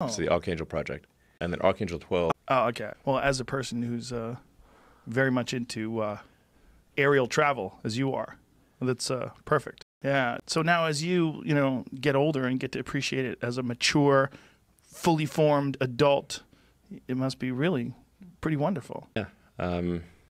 Oh. It's the Archangel Project. And then Archangel 12. Oh, okay. Well, as a person who's uh, very much into uh, aerial travel, as you are, that's uh, perfect. Yeah. So now, as you you know get older and get to appreciate it as a mature, fully formed adult, it must be really pretty wonderful. Yeah. Um,